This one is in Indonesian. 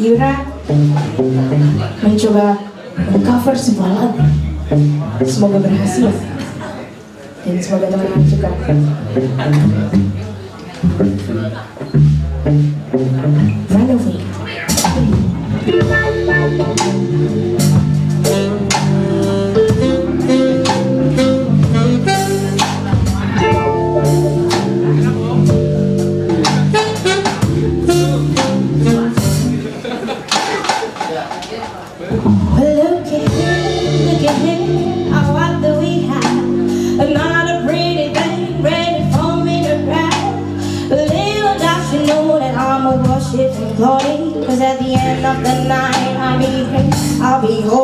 Yura mencoba cover semua lagu. Semoga berhasil dan semoga teman-teman suka. Run away. of the night. I'll be. I'll be home.